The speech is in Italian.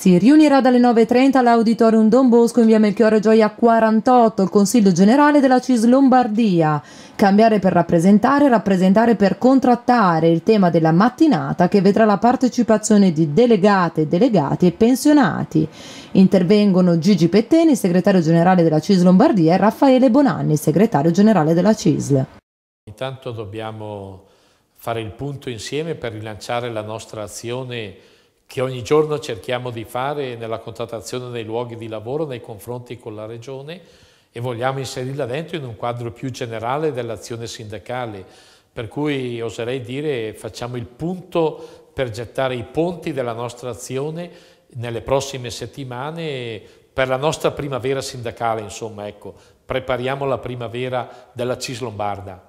Si riunirà dalle 9.30 all'Auditorium Don Bosco in via Melchiorre Gioia 48 il Consiglio Generale della CIS Lombardia. Cambiare per rappresentare, rappresentare per contrattare, il tema della mattinata che vedrà la partecipazione di delegate, delegati e pensionati. Intervengono Gigi Petteni, segretario generale della CIS Lombardia, e Raffaele Bonanni, segretario generale della CISL. Intanto dobbiamo fare il punto insieme per rilanciare la nostra azione che ogni giorno cerchiamo di fare nella contrattazione dei luoghi di lavoro nei confronti con la Regione e vogliamo inserirla dentro in un quadro più generale dell'azione sindacale, per cui oserei dire facciamo il punto per gettare i ponti della nostra azione nelle prossime settimane per la nostra primavera sindacale, insomma, ecco, prepariamo la primavera della CIS Lombarda.